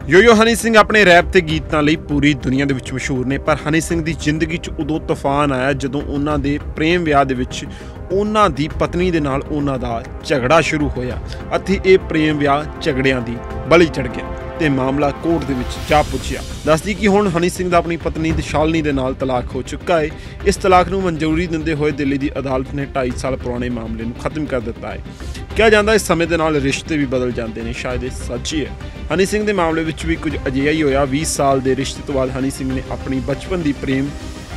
ਯੋਯੋ ਹਨੀ ਸਿੰਘ ਆਪਣੇ ਰੈਪ ਤੇ ਗੀਤਾਂ ਲਈ ਪੂਰੀ ਦੁਨੀਆ ਦੇ ਵਿੱਚ ਮਸ਼ਹੂਰ ਨੇ, ਪਰ ਹਨੀ ਸਿੰਘ ਦੀ ਜ਼ਿੰਦਗੀ 'ਚ ਉਦੋਂ ਤੂਫਾਨ ਆਇਆ ਜਦੋਂ ਉਹਨਾਂ ਦੇ ਪ੍ਰੇਮ ਵਿਆਹ ਦੇ ਵਿੱਚ ਉਹਨਾਂ ਦੀ ਪਤਨੀ ਦੇ ਨਾਲ ਉਹਨਾਂ ਦਾ ਝਗੜਾ ਸ਼ੁਰੂ ਹੋਇਆ ਅਤੇ ਇਹ ਪ੍ਰੇਮ ਵਿਆਹ ਝਗੜਿਆਂ ਦੀ ਬਲੀ ਚੜ ਗਿਆ ਤੇ ਮਾਮਲਾ ਕੋਰਟ ਦੇ ਵਿੱਚ ਜਾ ਪੁੱਜਿਆ। ਦੱਸਦੀ ਕਿ ਹੁਣ ਹਨੀ ਸਿੰਘ ਦਾ ਆਪਣੀ ਪਤਨੀ ਦਿਸ਼ਾਲਨੀ ਦੇ ਨਾਲ ਤਲਾਕ ਹੋ ਚੁੱਕਾ ਹੈ। ਇਸ ਤਲਾਕ ਨੂੰ ਮਨਜ਼ੂਰੀ ਦਿੰਦੇ ਹੋਏ ਦਿੱਲੀ ਦੀ ਅਦਾਲਤ ਨੇ 2.5 ਸਾਲ ਪੁਰਾਣੇ ਮਾਮਲੇ ਨੂੰ ਖਤਮ ਕਰ ਦਿੱਤਾ ਹੈ। ਕਿਹਾ ਜਾਂਦਾ ਇਸ ਸਮੇਂ ਦੇ ਨਾਲ ਰਿਸ਼ਤੇ ਵੀ ਬਦਲ ਜਾਂਦੇ ਨੇ, ਸ਼ਾਇਦ ਇਹ ਸੱਚ ਹੀ ਹੈ। ਹਨੀ ਸਿੰਘ ਦੇ ਮਾਮਲੇ ਵਿੱਚ ਵੀ ਕੁਝ ਅਜਿਹਾ ਹੀ ਹੋਇਆ। 20 ਸਾਲ ਦੇ ਰਿਸ਼ਤੇ ਤੋਂ ਬਾਅਦ ਹਨੀ ਸਿੰਘ ਨੇ ਆਪਣੀ ਬਚਪਨ ਦੀ ਪ੍ਰੇਮ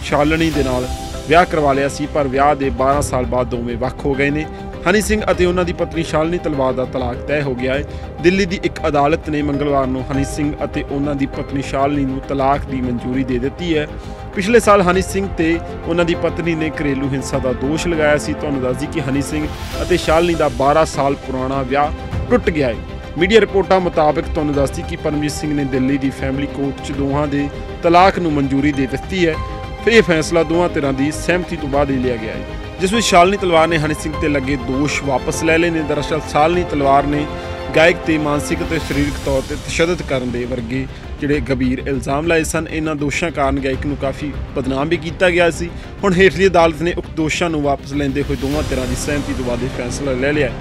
ਸ਼ਾਲਣੀ ਦੇ ਨਾਲ ਵਿਆਹ ਕਰਵਾ ਲਿਆ ਸੀ, ਪਰ ਵਿਆਹ ਦੇ 12 ਸਾਲ ਬਾਅਦ ਦੋਵੇਂ ਵੱਖ ਹੋ ਗਏ ਨੇ। ਹਨੀ ਸਿੰਘ ਅਤੇ ਉਹਨਾਂ ਦੀ ਪਤਨੀ ਸ਼ਾਲਨੀ ਤਲਵਾਰ ਦਾ ਤਲਾਕ ਤੈਅ ਹੋ ਗਿਆ ਹੈ। ਦਿੱਲੀ ਦੀ ਇੱਕ ਅਦਾਲਤ ਨੇ ਮੰਗਲਵਾਰ ਨੂੰ ਹਨੀ ਸਿੰਘ ਅਤੇ ਉਹਨਾਂ ਦੀ ਪਤਨੀ ਸ਼ਾਲਨੀ ਨੂੰ ਤਲਾਕ ਦੀ ਮਨਜ਼ੂਰੀ ਦੇ ਦਿੱਤੀ ਹੈ। ਪਿਛਲੇ ਸਾਲ ਹਨੀ ਸਿੰਘ ਤੇ ਉਹਨਾਂ ਦੀ ਪਤਨੀ ਨੇ ਘਰੇਲੂ ਹਿੰਸਾ ਦਾ ਦੋਸ਼ ਲਗਾਇਆ ਸੀ। ਤੁਹਾਨੂੰ ਦੱਸਦੀ ਕਿ ਹਨੀ ਸਿੰਘ ਅਤੇ ਸ਼ਾਲਨੀ ਦਾ 12 ਸਾਲ ਪੁਰਾਣਾ ਵਿਆਹ ਟੁੱਟ ਗਿਆ ਹੈ। ਮੀਡੀਆ ਰਿਪੋਰਟਾਂ ਮੁਤਾਬਕ ਤੁਹਾਨੂੰ ਦੱਸਦੀ ਕਿ ਪਰਮਜੀਤ ਸਿੰਘ ਨੇ ਦਿੱਲੀ ਦੀ ਫੈਮਿਲੀ ਕੋਰਟ 'ਚ ਦੋਹਾਂ ਦੇ ਤਲਾਕ ਨੂੰ ਮਨਜ਼ੂਰੀ ਦੇ ਦਿੱਤੀ ਹੈ। ਫਿਰ ਇਹ ਫੈਸਲਾ ਦੋਹਾਂ ਧਿਰਾਂ ਦੀ ਸਹਿਮਤੀ ਤੋਂ ਬਾਅਦ ਹੀ ਲਿਆ ਗਿਆ ਹੈ। ਜਿਸ ਵਿੱਚ ਸ਼ਾਲਨੀ ਤਲਵਾਰ ਨੇ ਹਨੀ ਸਿੰਘ ਤੇ ਲੱਗੇ ਦੋਸ਼ ਵਾਪਸ ਲੈ ਲਏ ਨੇ। ਦਰਅਸਲ ਸ਼ਾਲਨੀ ਤਲਵਾਰ ਨੇ ਗਾਇਕ ਤੇ ਮਾਨਸਿਕ ਤੇ ਸਰੀਰਕ ਤੌਰ ਤੇ ਤਸ਼ੱਦਦ ਕਰਨ ਦੇ ਵਰਗੇ ਜਿਹੜੇ ਗੰਭੀਰ ਇਲਜ਼ਾਮ ਲਾਏ ਸਨ। ਇਹਨਾਂ ਦੋਸ਼ਾਂ ਕਾਰਨ ਗਾਇਕ ਨੂੰ ਕਾਫੀ ਬਦਨਾਮ ਵੀ ਕੀਤਾ ਗਿਆ ਸੀ। ਹੁਣ ਹੇਠਲੀ ਅਦਾਲਤ ਨੇ ਉਕਤ ਦੋਸ਼ਾਂ ਨੂੰ ਵਾਪਸ ਲੈਂਦੇ ਹੋਏ ਦੋਵਾਂ ਧਿਰਾਂ ਦੀ ਸਹਿਮਤੀ ਤੋਂ ਬਾਅਦ ਇਹ ਫੈਸਲਾ ਲੈ ਲਿਆ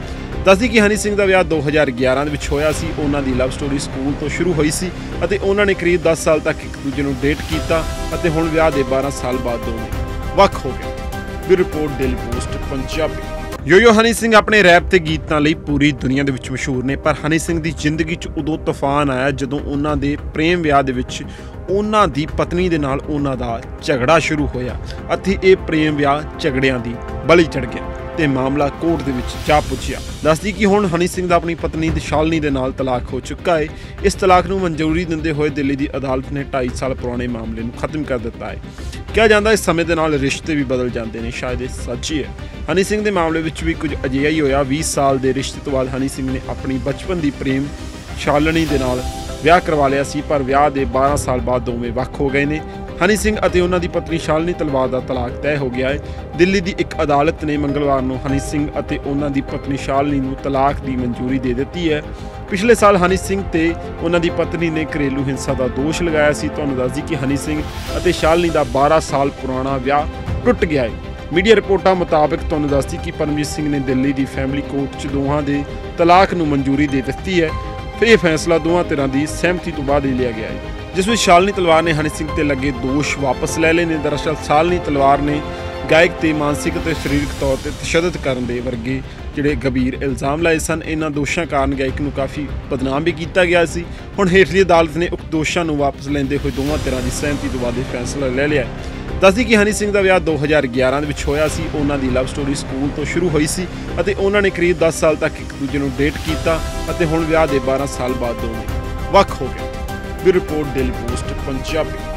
ਦੱਸਦੀ ਕਿ ਹਨੀ ਸਿੰਘ ਦਾ ਵਿਆਹ 2011 ਦੇ ਵਿੱਚ ਹੋਇਆ ਸੀ। ਉਹਨਾਂ ਦੀ ਲਵ ਸਟੋਰੀ ਸਕੂਲ ਤੋਂ ਸ਼ੁਰੂ ਹੋਈ ਸੀ ਅਤੇ ਉਹਨਾਂ ਨੇ ਕਰੀਬ 10 ਸਾਲ ਤੱਕ ਇੱਕ ਦੂਜੇ ਨੂੰ ਡੇਟ ਕੀਤਾ ਅਤੇ ਹੁਣ ਵਿਆਹ ਦੇ 12 ਸਾਲ ਬਾਅਦ ਦੋਵੇਂ ਵੱਖ ਹੋ ਗਏ। ਵੀ report Daily Post Punjabi. Yo Yo Honey Singh ਆਪਣੇ ਰੈਪ ਤੇ ਗੀਤਾਂ ਲਈ ਪੂਰੀ ਦੁਨੀਆ ਦੇ ਵਿੱਚ ਮਸ਼ਹੂਰ ਨੇ, ਪਰ ਹਨੀ ਸਿੰਘ ਦੀ ਜ਼ਿੰਦਗੀ 'ਚ ਉਦੋਂ ਤੂਫਾਨ ਆਇਆ ਜਦੋਂ ਉਹਨਾਂ ਦੇ ਪ੍ਰੇਮ ਵਿਆਹ ਦੇ ਵਿੱਚ ਉਹਨਾਂ ਦੀ ਪਤਨੀ ਦੇ ਨਾਲ ਉਹਨਾਂ ਦਾ ਝਗੜਾ ਸ਼ੁਰੂ ਹੋਇਆ। ਅਤੇ ਇਹ ਪ੍ਰੇਮ ਵਿਆਹ ਝਗੜਿਆਂ ਦੀ ਬਲੀ ਚੜ ਗਿਆ ਤੇ ਮਾਮਲਾ ਕੋਰਟ ਦੇ ਵਿੱਚ ਜਾ ਪੁੱਜਿਆ। ਦੱਸਦੀ ਕਿ ਹੁਣ ਹਨੀ ਸਿੰਘ ਦਾ ਆਪਣੀ ਪਤਨੀ ਦਿਸ਼ਾਲਨੀ ਦੇ ਨਾਲ ਤਲਾਕ ਹੋ ਚੁੱਕਾ ਹੈ। ਇਸ ਤਲਾਕ ਨੂੰ ਮਨਜ਼ੂਰੀ ਦਿੰਦੇ ਹੋਏ ਦਿੱਲੀ ਦੀ ਅਦਾਲਤ ਨੇ 2.5 ਸਾਲ ਪੁਰਾਣੇ ਮਾਮਲੇ ਨੂੰ ਖਤਮ ਕਰ ਦਿੱਤਾ ਹੈ। ਕਿਹਾ ਜਾਂਦਾ ਇਸ ਸਮੇਂ ਦੇ ਨਾਲ ਰਿਸ਼ਤੇ ਵੀ ਬਦਲ ਜਾਂਦੇ ਨੇ। ਸ਼ਾਇਦ ਇਹ ਸੱਚ ਹੀ ਹੈ। ਹਨੀ ਸਿੰਘ ਦੇ ਮਾਮਲੇ ਵਿੱਚ ਵੀ ਕੁਝ ਅਜਿਹਾ ਹੀ ਹੋਇਆ। 20 ਸਾਲ ਦੇ ਰਿਸ਼ਤੇ ਤੋਂ ਬਾਅਦ ਹਨੀ ਸਿੰਘ ਨੇ ਆਪਣੀ ਬਚਪਨ ਦੀ ਪ੍ਰੇਮ ਸ਼ਾਲਣੀ ਦੇ ਨਾਲ ਵਿਆਹ ਕਰਵਾ ਲਿਆ ਸੀ, ਪਰ ਵਿਆਹ ਦੇ 12 ਸਾਲ ਬਾਅਦ ਦੋਵੇਂ ਵੱਖ ਹੋ ਗਏ ਨੇ। ਹਨੀ ਸਿੰਘ ਅਤੇ ਉਹਨਾਂ ਦੀ ਪਤਨੀ ਸ਼ਾਲਨੀ ਤਲਵਾਰ ਦਾ ਤਲਾਕ ਤੈਅ ਹੋ ਗਿਆ ਹੈ। ਦਿੱਲੀ ਦੀ ਇੱਕ ਅਦਾਲਤ ਨੇ ਮੰਗਲਵਾਰ ਨੂੰ ਹਨੀ ਸਿੰਘ ਅਤੇ ਉਹਨਾਂ ਦੀ ਪਤਨੀ ਸ਼ਾਲਨੀ ਨੂੰ ਤਲਾਕ ਦੀ ਮਨਜ਼ੂਰੀ ਦੇ ਦਿੱਤੀ ਹੈ। ਪਿਛਲੇ ਸਾਲ ਹਨੀ ਸਿੰਘ ਤੇ ਉਹਨਾਂ ਦੀ ਪਤਨੀ ਨੇ ਘਰੇਲੂ ਹਿੰਸਾ ਦਾ ਦੋਸ਼ ਲਗਾਇਆ ਸੀ। ਤੁਹਾਨੂੰ ਦੱਸਦੀ ਕਿ ਹਨੀ ਸਿੰਘ ਅਤੇ ਸ਼ਾਲਨੀ ਦਾ 12 ਸਾਲ ਪੁਰਾਣਾ ਵਿਆਹ ਟੁੱਟ ਗਿਆ ਹੈ। ਮੀਡੀਆ ਰਿਪੋਰਟਾਂ ਮੁਤਾਬਕ ਤੁਹਾਨੂੰ ਦੱਸਦੀ ਕਿ ਪਰਮਜੀਤ ਸਿੰਘ ਨੇ ਦਿੱਲੀ ਦੀ ਫੈਮਿਲੀ ਕੋਰਟ 'ਚ ਦੋਹਾਂ ਦੇ ਤਲਾਕ ਨੂੰ ਮਨਜ਼ੂਰੀ ਦੇ ਦਿੱਤੀ ਹੈ। ਫਿਰ ਇਹ ਫੈਸਲਾ ਦੋਹਾਂ ਧਿਰਾਂ ਦੀ ਸਹਿਮਤੀ ਤੋਂ ਬਾਅਦ ਹੀ ਲਿਆ ਗਿਆ ਹੈ। ਜਿਸ ਵਿੱਚ ਸ਼ਾਲਨੀ ਤਲਵਾਰ ਨੇ ਹਨੀ ਸਿੰਘ ਤੇ ਲੱਗੇ ਦੋਸ਼ ਵਾਪਸ ਲੈ ਲਏ ਨੇ। ਦਰਅਸਲ ਸ਼ਾਲਨੀ ਤਲਵਾਰ ਨੇ ਗਾਇਕ ਤੇ ਮਾਨਸਿਕ ਤੇ ਸਰੀਰਕ ਤੌਰ ਤੇ ਤਸ਼ੱਦਦ ਕਰਨ ਦੇ ਵਰਗੇ ਜਿਹੜੇ ਗੰਭੀਰ ਇਲਜ਼ਾਮ ਲਾਏ ਸਨ, ਇਹਨਾਂ ਦੋਸ਼ਾਂ ਕਾਰਨ ਗਾਇਕ ਨੂੰ ਕਾਫੀ ਬਦਨਾਮ ਵੀ ਕੀਤਾ ਗਿਆ ਸੀ। ਹੁਣ ਹੇਠਲੀ ਅਦਾਲਤ ਨੇ ਉਕਤ ਦੋਸ਼ਾਂ ਨੂੰ ਵਾਪਸ ਲੈਂਦੇ ਹੋਏ ਦੋਵਾਂ ਧਿਰਾਂ ਦੀ ਸਹਿਮਤੀ ਤੋਂ ਬਾਅਦ ਇਹ ਫੈਸਲਾ ਲੈ ਲਿਆ ਦੱਸਦੀ ਕਿ ਹਨੀ ਸਿੰਘ ਦਾ ਵਿਆਹ 2011 ਦੇ ਵਿੱਚ ਹੋਇਆ ਸੀ। ਉਹਨਾਂ ਦੀ ਲਵ ਸਟੋਰੀ ਸਕੂਲ ਤੋਂ ਸ਼ੁਰੂ ਹੋਈ ਸੀ ਅਤੇ ਉਹਨਾਂ ਨੇ ਕਰੀਬ 10 ਸਾਲ ਤੱਕ ਇੱਕ ਦੂਜੇ ਨੂੰ ਡੇਟ ਕੀਤਾ ਅਤੇ ਹੁਣ ਵਿਆਹ ਦੇ 12 ਸਾਲ ਬਾਅਦ ਦੋਵੇਂ ਵੱਖ ਹੋ ਗਏ। Report Daily Post Punjabi.